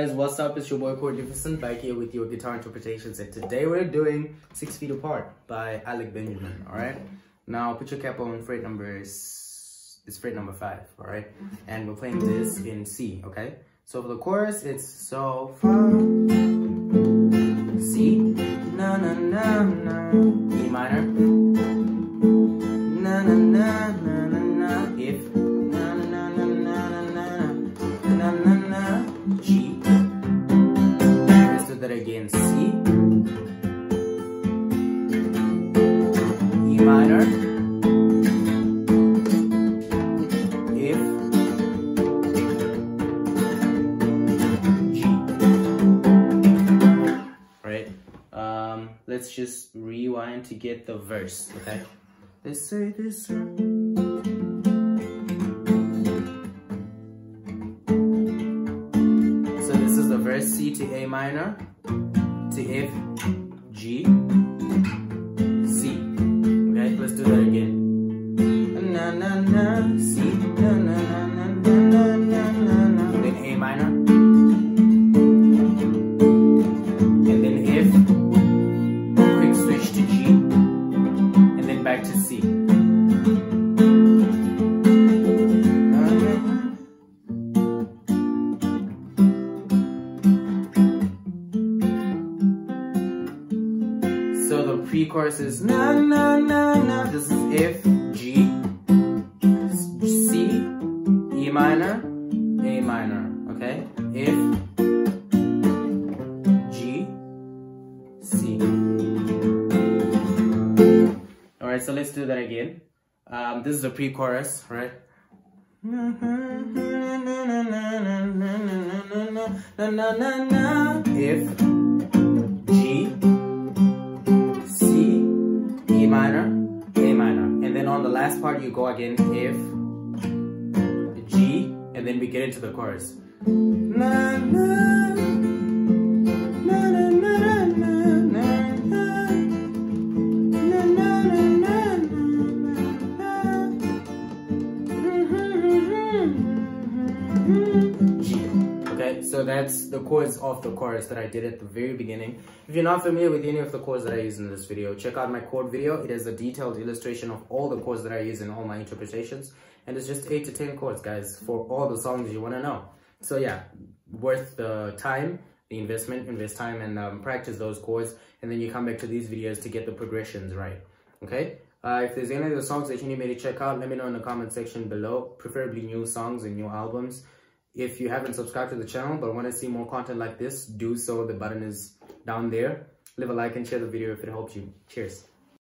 Guys, what's up? It's your boy Corey Jefferson back here with your guitar interpretations and today we're doing Six Feet Apart by Alec Benjamin, alright? Now put your cap on fret number, it's fret number five, alright? And we're playing this in C, okay? So for the chorus, it's so far, C, na na na na, E minor, E G. Right? Um, let's just rewind to get the verse, okay? Let's say this. So this is the verse C to A minor, to F, Na na na, na na na na na na na. Then A minor. And then F, quick switch to G, and then back to C. So the pre-chorus is na na na Okay, F, G, C. All right, so let's do that again. Um, this is the pre-chorus, right? F, G, C, E minor, A minor. And then on the last part, you go again F, G, and then we get into the chorus. Okay, so that's the chords of the chorus that I did at the very beginning. If you're not familiar with any of the chords that I use in this video, check out my chord video. It has a detailed illustration of all the chords that I use in all my interpretations. And it's just 8 to 10 chords, guys, for all the songs you want to know. So yeah, worth the time, the investment, invest time and um, practice those chords. And then you come back to these videos to get the progressions right. Okay? Uh, if there's any of the songs that you need me to check out, let me know in the comment section below. Preferably new songs and new albums. If you haven't subscribed to the channel but want to see more content like this, do so. The button is down there. Leave a like and share the video if it helped you. Cheers.